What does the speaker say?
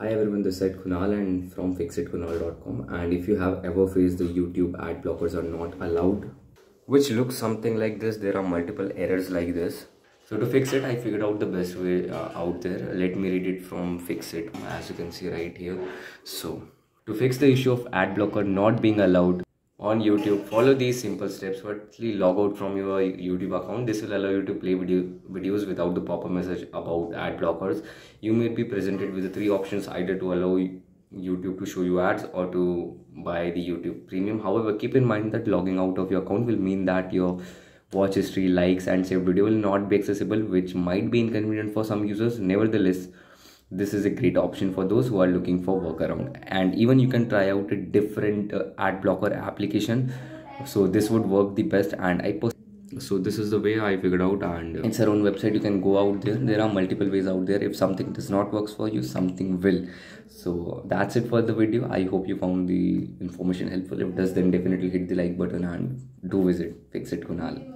Hi everyone, this is Kunal and from fixitkunal.com and if you have ever faced the YouTube ad blockers are not allowed which looks something like this, there are multiple errors like this. So to fix it, I figured out the best way uh, out there. Let me read it from Fixit as you can see right here. So to fix the issue of ad blocker not being allowed on YouTube, follow these simple steps. Firstly, log out from your YouTube account. This will allow you to play video videos without the pop-up message about ad blockers. You may be presented with the three options either to allow YouTube to show you ads or to buy the YouTube premium. However, keep in mind that logging out of your account will mean that your watch history, likes, and saved video will not be accessible, which might be inconvenient for some users. Nevertheless, this is a great option for those who are looking for workaround. And even you can try out a different uh, ad blocker application. So this would work the best and i post so this is the way i figured out and it's our own website you can go out there. There are multiple ways out there. If something does not works for you something will. So that's it for the video. I hope you found the information helpful. If it does then definitely hit the like button and do visit fix it kunal